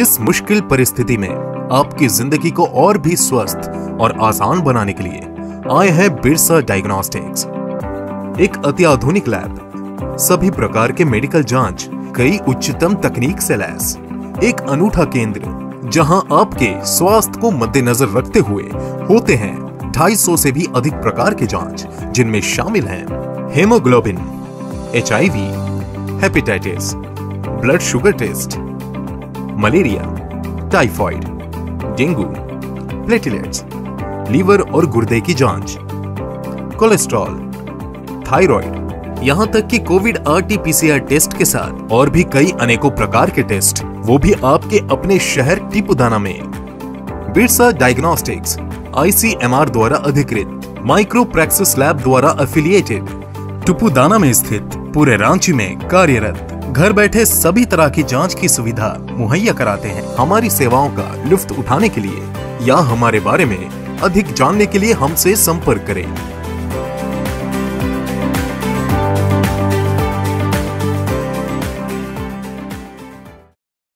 इस मुश्किल परिस्थिति में आपकी ज़िंदगी को और भी स्वस्थ और आसान बनाने के लिए आए हैं बिरसा डायग्नोस्टिक्स। एक अत्याधुनिक लैब। सभी प्रकार के मेडिकल जाँच, कई उच्चतम तकनीक से लैस। एक अनूठा केंद्र, जहाँ आपके स्वास्थ्य को मद्देनजर रखते हुए होते हैं 250 से भी अधिक प्रकार के जाँच, जिनमें शामिल हैं haemoglobin H I hepatitis, blood sugar test malaria typhoid dengue platelets liver और गुर्दे की जाँच। कोलेस्ट्रॉल थायराइड यहाँ तक कि कोविड आरटीपीसीआर टेस्ट के साथ और भी कई अनेकों प्रकार के टेस्ट, वो भी आपके अपने शहर टिपुदाना में। बिरसा डायग्नोस्टिक्स आईसीएमआर द्वारा अधिकृत माइक्रो प्रैक्सिस लैब द्वारा एफिलिएटेड टुपुदाना में स्थित, पूरे रांची में कार्यरत। घर बैठे सभी तरह की जाँच की सुविधा मुहैया कराते हैं। हमारी सेवाओं का लुफ्त उठाने के लिए या हमारे बारे में अधिक जानने के लिए हमसे संपर्क करें।